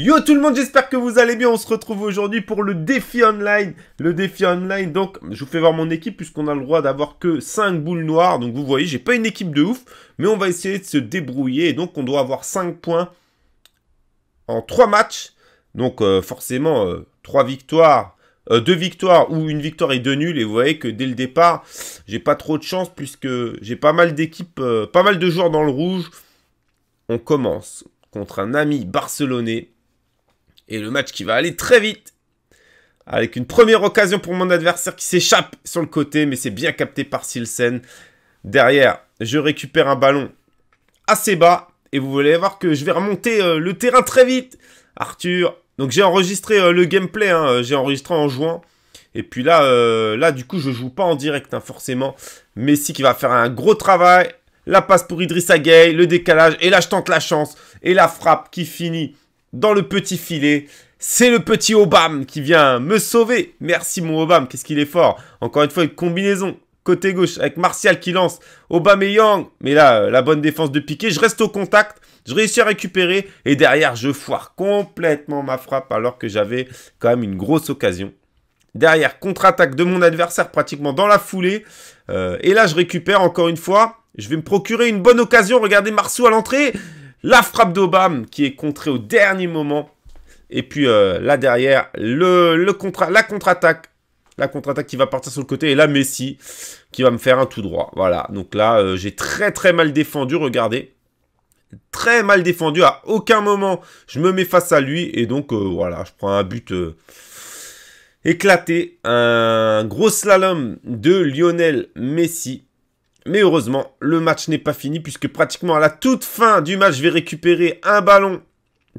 Yo tout le monde, j'espère que vous allez bien. On se retrouve aujourd'hui pour le défi online. Le défi online, donc je vous fais voir mon équipe puisqu'on a le droit d'avoir que 5 boules noires. Donc vous voyez, j'ai pas une équipe de ouf, mais on va essayer de se débrouiller. Et donc on doit avoir 5 points en 3 matchs. Donc euh, forcément, 3 euh, victoires, 2 euh, victoires ou une victoire et 2 nuls. Et vous voyez que dès le départ, j'ai pas trop de chance puisque j'ai pas mal d'équipes, pas mal de joueurs dans le rouge. On commence contre un ami barcelonais et le match qui va aller très vite. Avec une première occasion pour mon adversaire qui s'échappe sur le côté. Mais c'est bien capté par Silsen. Derrière, je récupère un ballon assez bas. Et vous allez voir que je vais remonter euh, le terrain très vite. Arthur. Donc j'ai enregistré euh, le gameplay. Hein. j'ai enregistré en juin. Et puis là, euh, là, du coup, je joue pas en direct, hein, forcément. Messi qui va faire un gros travail. La passe pour Idrissa Gueye, le décalage. Et là, je tente la chance. Et la frappe qui finit dans le petit filet. C'est le petit Obama qui vient me sauver. Merci mon Obama, qu'est-ce qu'il est fort. Encore une fois, une combinaison côté gauche avec Martial qui lance Young. Mais là, euh, la bonne défense de Piqué. Je reste au contact. Je réussis à récupérer. Et derrière, je foire complètement ma frappe alors que j'avais quand même une grosse occasion. Derrière, contre-attaque de mon adversaire pratiquement dans la foulée. Euh, et là, je récupère encore une fois. Je vais me procurer une bonne occasion. Regardez Marceau à l'entrée. La frappe d'Obama qui est contrée au dernier moment. Et puis euh, là derrière, le, le la contre-attaque. La contre-attaque qui va partir sur le côté. Et là, Messi qui va me faire un tout droit. Voilà. Donc là, euh, j'ai très très mal défendu. Regardez. Très mal défendu. À aucun moment, je me mets face à lui. Et donc, euh, voilà, je prends un but éclaté. Un gros slalom de Lionel Messi. Mais heureusement, le match n'est pas fini puisque pratiquement à la toute fin du match, je vais récupérer un ballon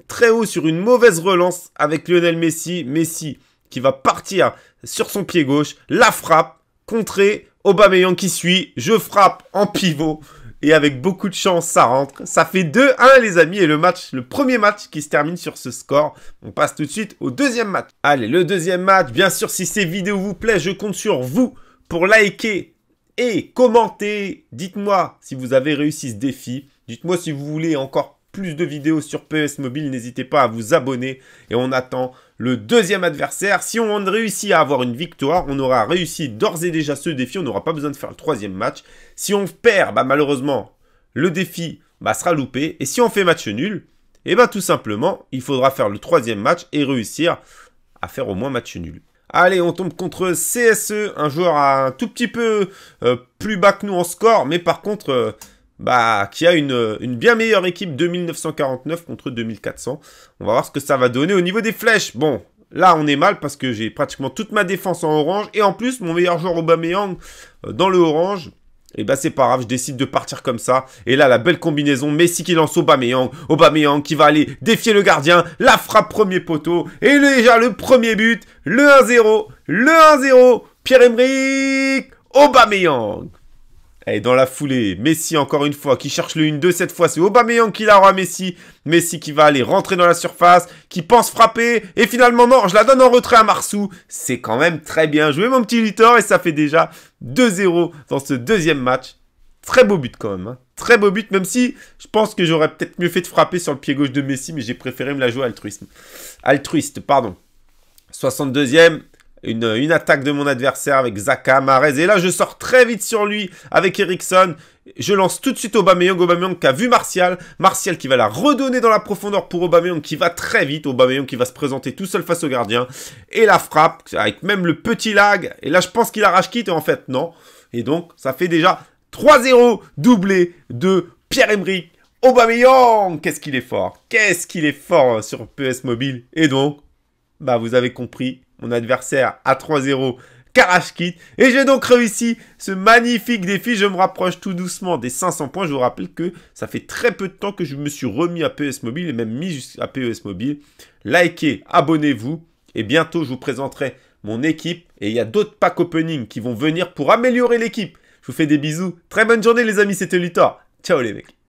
très haut sur une mauvaise relance avec Lionel Messi. Messi qui va partir sur son pied gauche, la frappe, contrée, Aubameyang qui suit, je frappe en pivot et avec beaucoup de chance, ça rentre. Ça fait 2-1 les amis et le match, le premier match qui se termine sur ce score. On passe tout de suite au deuxième match. Allez, le deuxième match, bien sûr si ces vidéos vous plaisent, je compte sur vous pour liker, et commentez. Dites-moi si vous avez réussi ce défi. Dites-moi si vous voulez encore plus de vidéos sur PS Mobile. N'hésitez pas à vous abonner. Et on attend le deuxième adversaire. Si on réussit à avoir une victoire, on aura réussi d'ores et déjà ce défi. On n'aura pas besoin de faire le troisième match. Si on perd, bah, malheureusement, le défi bah, sera loupé. Et si on fait match nul, et eh bah, tout simplement, il faudra faire le troisième match et réussir à faire au moins match nul. Allez, on tombe contre CSE, un joueur un tout petit peu euh, plus bas que nous en score, mais par contre, euh, bah, qui a une, une, bien meilleure équipe 2949 contre 2400. On va voir ce que ça va donner au niveau des flèches. Bon, là, on est mal parce que j'ai pratiquement toute ma défense en orange. Et en plus, mon meilleur joueur Aubameyang euh, dans le orange. Et eh bah c'est pas grave, je décide de partir comme ça. Et là, la belle combinaison, Messi qui lance Aubameyang, Aubameyang qui va aller défier le gardien, la frappe premier poteau, et déjà le premier but, le 1-0, le 1-0, Pierre-Emerick, Aubameyang. Et dans la foulée, Messi encore une fois qui cherche le 1-2 cette fois. C'est Aubameyang qui la à Messi. Messi qui va aller rentrer dans la surface, qui pense frapper. Et finalement non, je la donne en retrait à Marsou. C'est quand même très bien joué mon petit Litor. Et ça fait déjà 2-0 dans ce deuxième match. Très beau but quand même. Hein. Très beau but, même si je pense que j'aurais peut-être mieux fait de frapper sur le pied gauche de Messi. Mais j'ai préféré me la jouer altruisme. Altruiste, pardon. 62e, une, attaque de mon adversaire avec Zaka, Marez. Et là, je sors très vite sur lui avec Ericsson. Je lance tout de suite Aubameyang. Aubameyang qui a vu Martial. Martial qui va la redonner dans la profondeur pour Aubameyang qui va très vite. Aubameyang qui va se présenter tout seul face au gardien. Et la frappe avec même le petit lag. Et là, je pense qu'il arrache quitte. Et en fait, non. Et donc, ça fait déjà 3-0 doublé de Pierre-Emerick Aubameyang. Qu'est-ce qu'il est fort. Qu'est-ce qu'il est fort sur PS Mobile. Et donc, bah, vous avez compris mon adversaire à 3-0 Karashkit. Et j'ai donc réussi ce magnifique défi. Je me rapproche tout doucement des 500 points. Je vous rappelle que ça fait très peu de temps que je me suis remis à PES Mobile et même mis à PES Mobile. Likez, abonnez-vous. Et bientôt, je vous présenterai mon équipe. Et il y a d'autres packs opening qui vont venir pour améliorer l'équipe. Je vous fais des bisous. Très bonne journée les amis, c'était Luthor. Ciao les mecs.